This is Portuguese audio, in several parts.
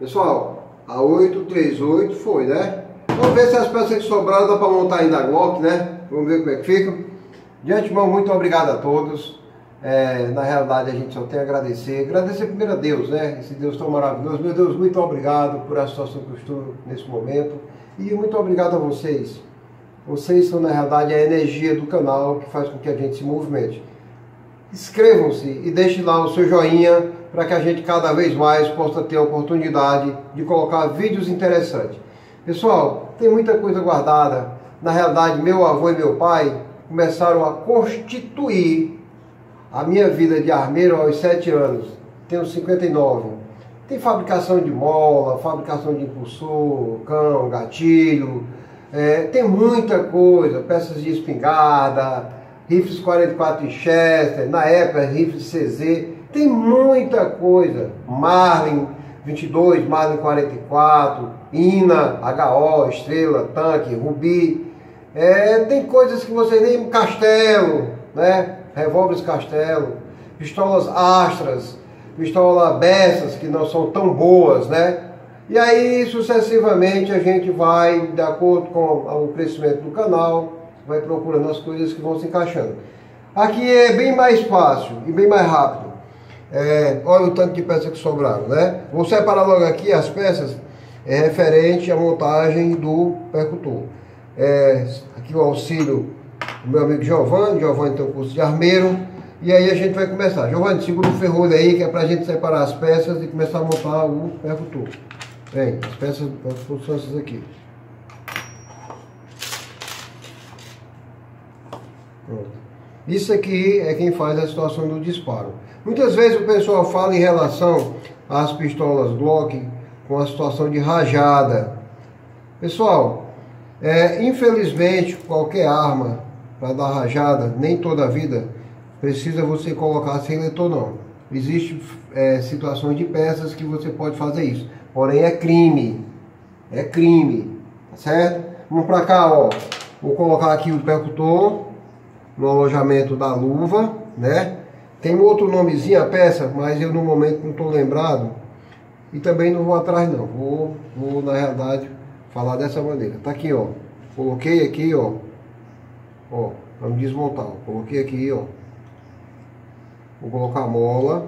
Pessoal, a 838 foi, né? Vamos ver se as peças que sobraram dá para montar ainda a Glock, né? Vamos ver como é que fica. De antemão, muito obrigado a todos. É, na realidade, a gente só tem a agradecer. Agradecer primeiro a Deus, né? Esse Deus tão maravilhoso. Meu Deus, muito obrigado por a situação que eu estou nesse momento. E muito obrigado a vocês. Vocês são, na realidade, a energia do canal que faz com que a gente se movimente. Inscrevam-se e deixem lá o seu joinha para que a gente cada vez mais possa ter a oportunidade de colocar vídeos interessantes. Pessoal, tem muita coisa guardada. Na realidade, meu avô e meu pai começaram a constituir a minha vida de armeiro aos 7 anos. Tenho 59. Tem fabricação de mola, fabricação de impulsor, cão, gatilho. É, tem muita coisa, peças de espingarda, rifles 44 Chester, na época rifles CZ. Tem muita coisa. Marlin 22, Marlin 44, INA, HO, Estrela, Tanque, Rubi. É, tem coisas que você nem. Castelo, né? Revólveres Castelo, pistolas Astras, pistola Bessas, que não são tão boas, né? E aí, sucessivamente, a gente vai, de acordo com o crescimento do canal, vai procurando as coisas que vão se encaixando. Aqui é bem mais fácil e bem mais rápido. É, olha o tanto de peças que sobraram, né? Vou separar logo aqui as peças é, referente à montagem do percutor. É, aqui o auxílio do meu amigo Giovanni, Giovanni tem um curso de armeiro, e aí a gente vai começar. Giovanni, segura o ferrolho aí, que é pra gente separar as peças e começar a montar o percutor. Vem, as peças são essas aqui. Pronto. Isso aqui é quem faz a situação do disparo. Muitas vezes o pessoal fala em relação às pistolas Glock com a situação de rajada. Pessoal, é, infelizmente qualquer arma para dar rajada, nem toda a vida precisa você colocar seletor não. Existe é, situações de peças que você pode fazer isso. Porém é crime. É crime. Tá certo? Vamos para cá, ó. Vou colocar aqui o percutor no alojamento da luva, né? Tem outro nomezinho a peça, mas eu no momento não estou lembrado. E também não vou atrás não. Vou, vou na realidade falar dessa maneira. Tá aqui, ó. Coloquei aqui, ó. Ó, vamos desmontar. Coloquei aqui, ó. Vou colocar a mola.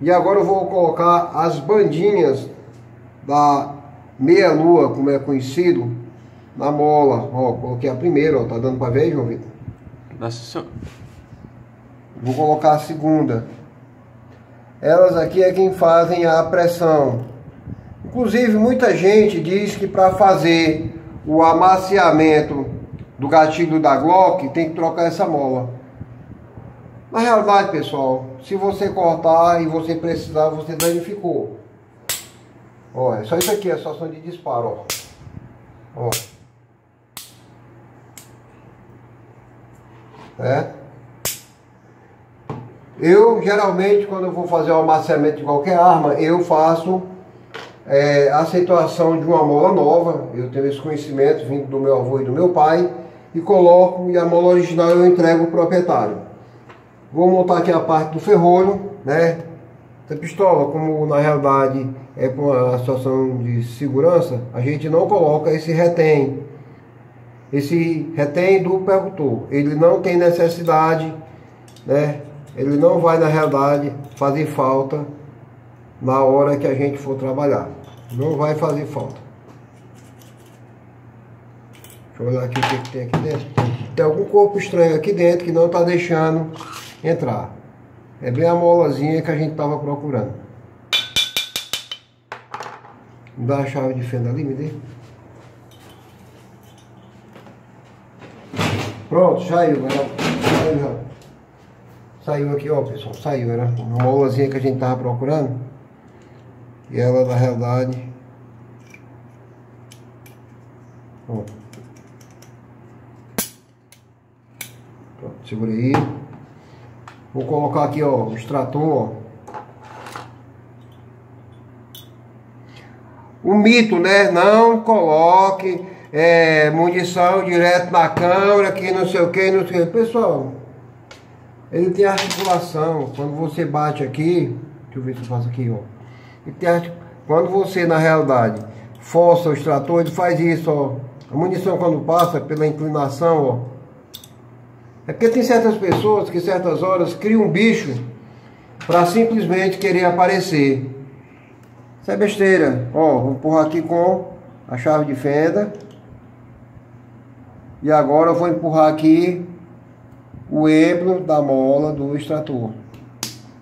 E agora eu vou colocar as bandinhas da meia lua, como é conhecido, na mola. Ó, coloquei a primeira, ó. Tá dando para ver, João Vitor? Nossa Vou colocar a segunda. Elas aqui é quem fazem a pressão. Inclusive, muita gente diz que para fazer o amaciamento do gatilho da Glock, tem que trocar essa mola. Na realidade, pessoal, se você cortar e você precisar, você danificou. Ó, é só isso aqui, é a situação de disparo, ó. Ó. É. Eu, geralmente, quando eu vou fazer o amaciamento de qualquer arma, eu faço é, a situação de uma mola nova. Eu tenho esse conhecimento vindo do meu avô e do meu pai. E coloco, e a mola original eu entrego o proprietário. Vou montar aqui a parte do ferrolho, né? Essa pistola, como na realidade é uma situação de segurança, a gente não coloca esse retém. Esse retém do percutor. Ele não tem necessidade, né? Ele não vai na realidade fazer falta na hora que a gente for trabalhar. Não vai fazer falta. Deixa eu olhar aqui o que tem aqui dentro. Tem algum corpo estranho aqui dentro que não está deixando entrar. É bem a molazinha que a gente estava procurando. Me dá a chave de fenda ali, me dê. Pronto, saiu, galera. Já. Saiu aqui, ó, pessoal. Saiu, era uma molazinha que a gente estava procurando. E ela, na realidade... Pronto. Pronto, aí. Vou colocar aqui, ó, o extrator, ó. O mito, né? Não coloque é, munição direto na câmera, que não sei o que, não sei o que. Pessoal, ele tem articulação. Quando você bate aqui, deixa eu ver se eu faço aqui, ó. Ele tem, quando você, na realidade, força o extrator, ele faz isso, ó. A munição quando passa pela inclinação, ó. É porque tem certas pessoas que certas horas criam um bicho para simplesmente querer aparecer. Isso é besteira. Ó, vou empurrar aqui com a chave de fenda. E agora eu vou empurrar aqui o êmbolo da mola do extrator.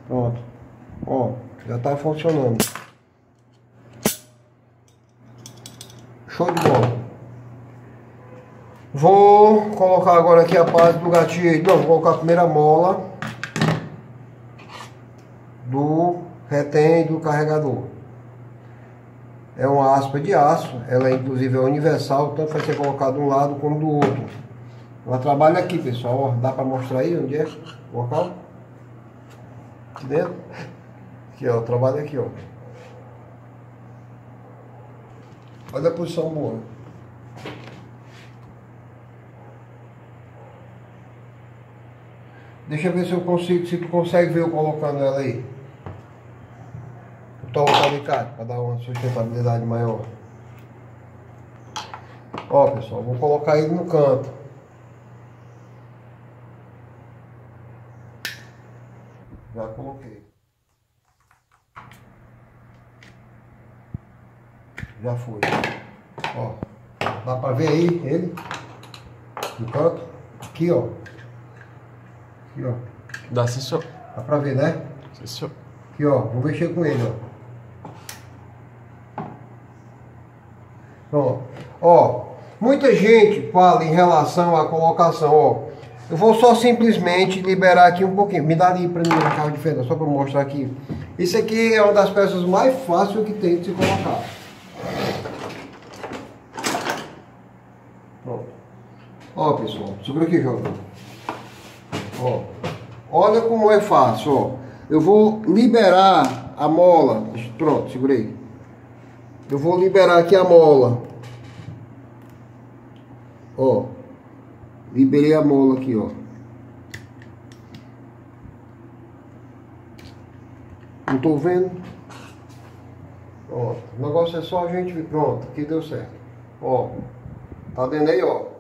Pronto. Ó, já está funcionando. Show de bola. Vou colocar agora aqui a parte do gatilho. Não, vou colocar a primeira mola do retém do carregador. É uma aspa de aço, ela inclusive é universal, tanto vai ser colocado de um lado como do outro. Ela trabalha aqui, pessoal, ó, dá para mostrar aí onde é o local? Aqui dentro? Aqui, ó, trabalha aqui, ó. Olha a posição boa. Deixa eu ver se eu consigo, se tu consegue ver eu colocando ela aí. O tom alicate, para dar uma sustentabilidade maior. Ó pessoal, vou colocar ele no canto. Já coloquei. Já foi. Ó, dá pra ver aí ele? No canto? Aqui, ó. Aqui, ó. Dá sim, senhor. Dá pra ver, né? Sim, senhor. Aqui, ó. Vou mexer com ele, ó. Pronto. Ó, muita gente fala em relação à colocação, ó. Eu vou só simplesmente liberar aqui um pouquinho. Me dá ali pra mim na carro de fenda, só pra mostrar aqui. Isso aqui é uma das peças mais fáceis que tem de se colocar. Pronto. Ó, pessoal, segura aqui, Jovem. Ó, olha como é fácil, ó. Eu vou liberar a mola. Pronto, segurei. Eu vou liberar aqui a mola. Ó. Liberei a mola aqui, ó. Não tô vendo. Ó, o negócio é só a gente... Pronto, aqui deu certo. Ó. Tá vendo aí, ó?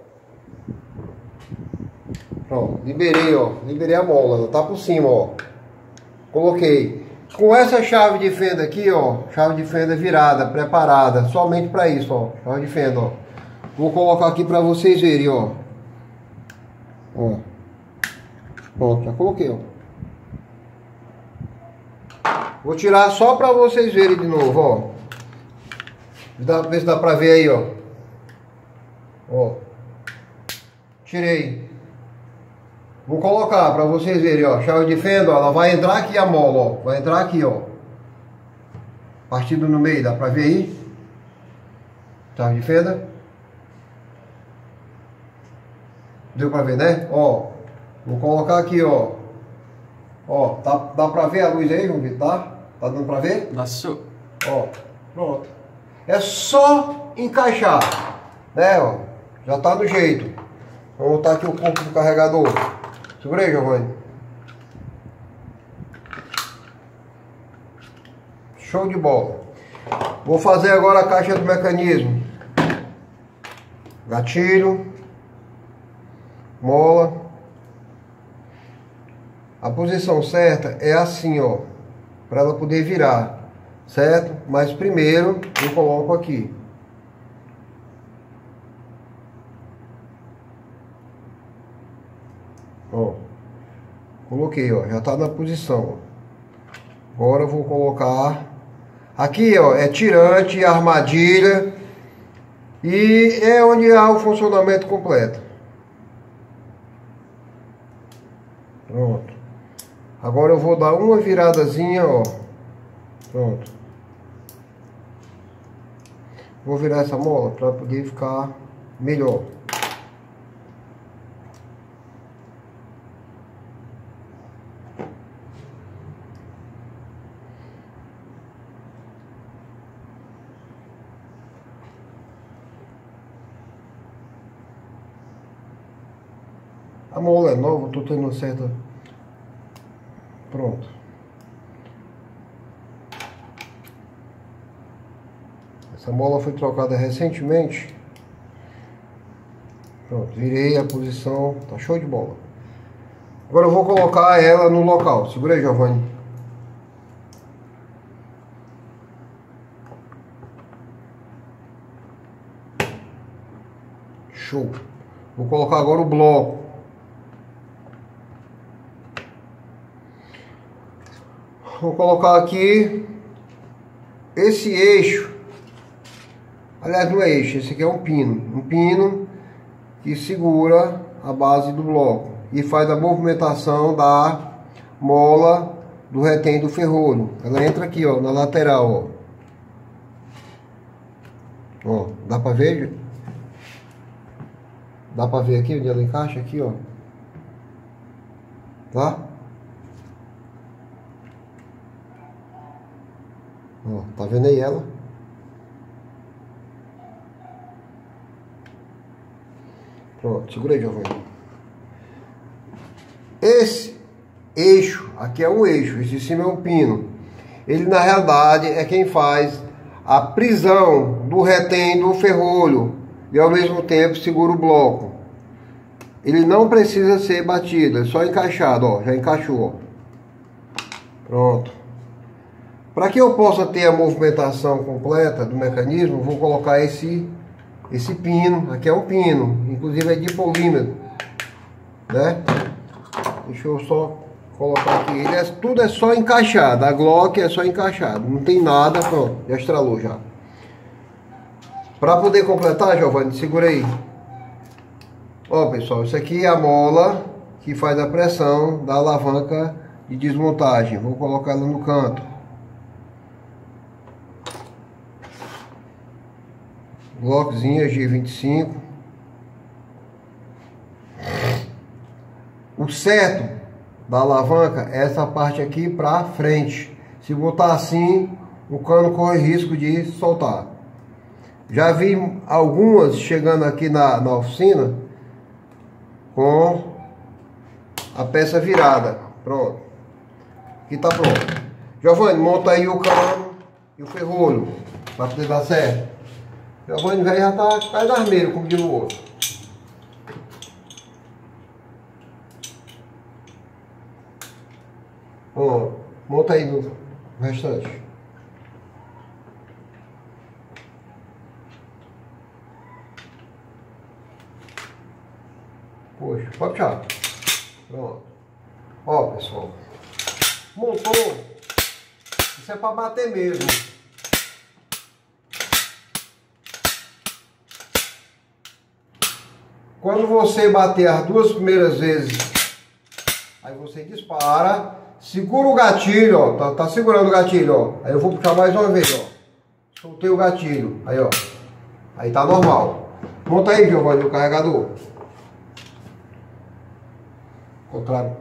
Ó, liberei, ó. Liberei a mola, ela tá por cima, ó. Coloquei. Com essa chave de fenda aqui, ó. Chave de fenda virada, preparada. Somente para isso, ó. Chave de fenda, ó. Vou colocar aqui para vocês verem, ó. Ó. Pronto, já coloquei, ó. Vou tirar só para vocês verem de novo, ó. Dá, ver se dá para ver aí, ó. Ó. Tirei. Vou colocar para vocês verem, ó. Chave de fenda, ó, ela vai entrar aqui a mola, ó. Vai entrar aqui, ó. Partido no meio, dá para ver aí? Chave de fenda. Deu para ver, né? Ó. Vou colocar aqui, ó. Ó, tá, dá para ver a luz aí, João Vitor? Tá? Tá dando para ver? Senhor. Ó, pronto. É só encaixar, né, ó. Já tá do jeito. Vamos botar aqui o corpo do carregador. Segura aí, Giovanni. Show de bola. Vou fazer agora a caixa do mecanismo. Gatilho. Mola. A posição certa é assim, ó. Para ela poder virar. Certo? Mas primeiro eu coloco aqui. Ó. Coloquei, ó. Já tá na posição. Agora eu vou colocar. Aqui, ó. É tirante, armadilha. E é onde há o funcionamento completo. Pronto. Agora eu vou dar uma viradazinha, ó. Pronto. Vou virar essa mola para poder ficar melhor. A mola é tô tendo certa... Pronto. Essa mola foi trocada recentemente. Pronto, virei a posição, tá show de bola. Agora eu vou colocar ela no local. Segura aí, Giovanni. Show. Vou colocar agora o bloco. Vou colocar aqui esse eixo. Aliás, não é eixo, esse aqui é um pino. Um pino que segura a base do bloco e faz a movimentação da mola do retém do ferrolho. Ela entra aqui, ó, na lateral, ó. Ó, dá pra ver? Dá pra ver aqui onde ela encaixa? Aqui, ó. Tá? Ó, tá vendo aí ela? Pronto, segura aí, Giovanni. Esse eixo, aqui é um eixo, esse de cima é um pino. Ele na realidade é quem faz a prisão do retém do ferrolho e ao mesmo tempo segura o bloco. Ele não precisa ser batido, é só encaixado, ó, já encaixou. Pronto. Para que eu possa ter a movimentação completa do mecanismo, vou colocar esse esse pino, aqui é um pino, inclusive é de polímero, né? Deixa eu só colocar aqui. Ele é, tudo é só encaixado. A Glock é só encaixado. Não tem nada. Pronto, já estralou já. Para poder completar, Giovanni, segura aí. Ó, pessoal, isso aqui é a mola que faz a pressão da alavanca de desmontagem. Vou colocar ela no canto. Glockzinha G25. O certo da alavanca é essa parte aqui para frente. Se botar assim, o cano corre risco de soltar. Já vi algumas chegando aqui na, na oficina com a peça virada. Pronto. Aqui tá pronto. Giovanni, monta aí o cano e o ferrolho para poder dar certo. Giovanni velho já tá da armeiro, como diz o outro. Ó, monta aí no restante. Poxa, pode puxar. Pronto. Ó, pessoal. Montou. Isso é para bater mesmo. Quando você bater as duas primeiras vezes, aí você dispara Segura o gatilho, ó. Tá, tá, segurando o gatilho, ó. Aí eu vou puxar mais uma vez, ó. Soltei o gatilho. Aí, ó. Aí tá normal. Monta aí, Giovanni, o carregador. Contrário.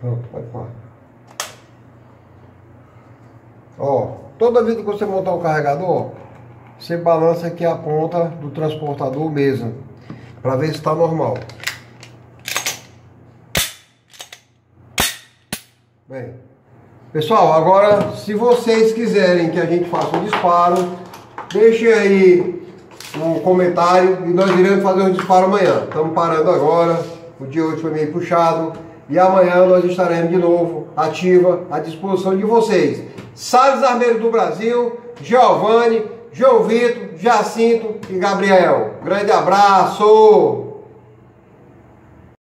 Pronto, pode pôr. Ó, toda vez que você montar um carregador, você balança aqui a ponta do transportador mesmo, para ver se está normal. Bem, pessoal, agora se vocês quiserem que a gente faça um disparo, deixem aí um comentário e nós iremos fazer um disparo amanhã. Estamos parando agora, o dia hoje foi meio puxado. E amanhã nós estaremos de novo ativa à disposição de vocês. Salles Armeiro do Brasil, Giovanni, João Vitor, Jacinto e Gabriel. Grande abraço!